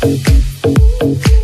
Okay.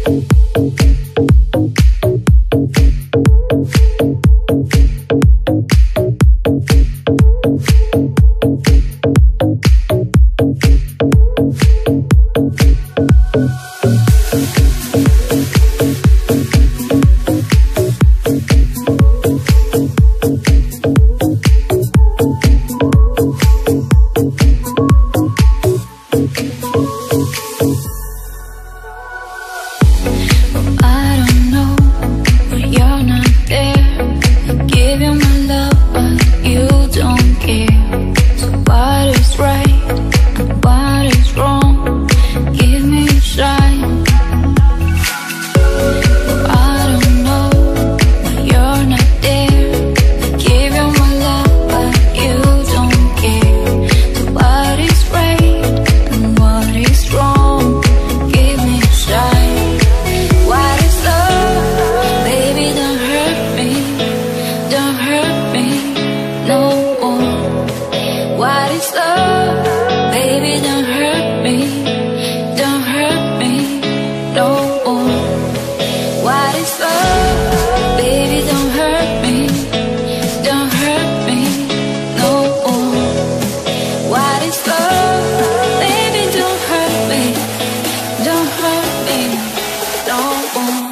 What